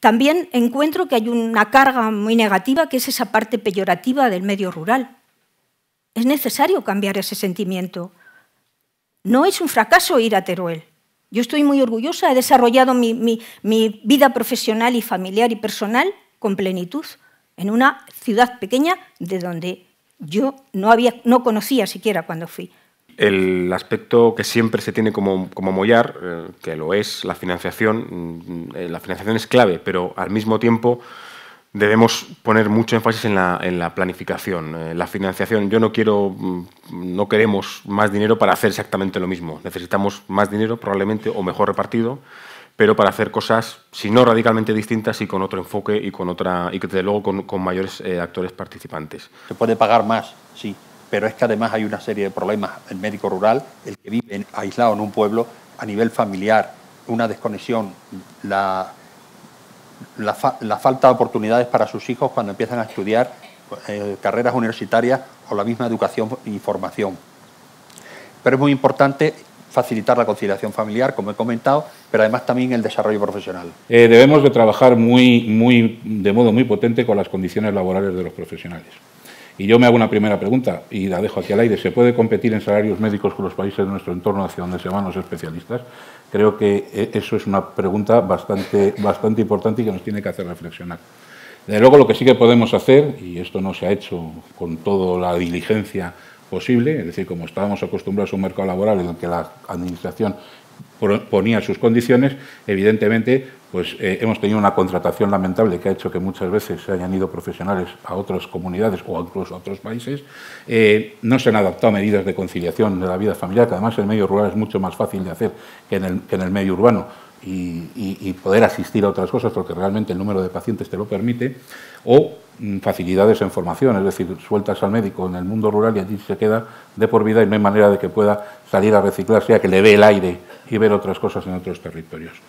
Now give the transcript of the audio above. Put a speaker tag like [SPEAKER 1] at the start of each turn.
[SPEAKER 1] También encuentro que hay una carga muy negativa, que es esa parte peyorativa del medio rural. Es necesario cambiar ese sentimiento. No es un fracaso ir a Teruel. Yo estoy muy orgullosa, he desarrollado mi, vida profesional y familiar y personal con plenitud en una ciudad pequeña de donde yo no, había, no conocía siquiera cuando fui.
[SPEAKER 2] El aspecto que siempre se tiene como, como mollar, eh, que lo es la financiación, mm, eh, la financiación es clave, pero al mismo tiempo debemos poner mucho énfasis en la, en la planificación, eh, la financiación. Yo no quiero, mm, no queremos más dinero para hacer exactamente lo mismo. Necesitamos más dinero probablemente o mejor repartido, pero para hacer cosas, si no radicalmente distintas y con otro enfoque y con otra y desde luego con, con mayores actores participantes.
[SPEAKER 3] Se puede pagar más, sí, pero es que además hay una serie de problemas. El médico rural, el que vive aislado en un pueblo, a nivel familiar, una desconexión, la, la, falta de oportunidades para sus hijos cuando empiezan a estudiar eh, carreras universitarias o la misma educación y formación. Pero es muy importante facilitar la conciliación familiar, como he comentado, pero además también el desarrollo profesional.
[SPEAKER 4] Eh, debemos de trabajar muy, muy, de modo muy potente con las condiciones laborales de los profesionales. Y yo me hago una primera pregunta y la dejo aquí al aire. ¿Se puede competir en salarios médicos con los países de nuestro entorno hacia donde se van los especialistas? Creo que eh, eso es una pregunta bastante, bastante importante y que nos tiene que hacer reflexionar. Desde luego lo que sí que podemos hacer, y esto no se ha hecho con toda la diligencia posible, es decir, como estábamos acostumbrados a un mercado laboral en el que la Administración ponía sus condiciones, evidentemente pues eh, hemos tenido una contratación lamentable que ha hecho que muchas veces se hayan ido profesionales a otras comunidades o incluso a otros países. Eh, no se han adaptado medidas de conciliación de la vida familiar, que además en el medio rural es mucho más fácil de hacer que en el, medio urbano y, poder asistir a otras cosas porque realmente el número de pacientes te lo permite, o mm, facilidades en formación, es decir, sueltas al médico en el mundo rural y allí se queda de por vida y no hay manera de que pueda salir a reciclarse, a que le dé el aire y ver otras cosas en otros territorios.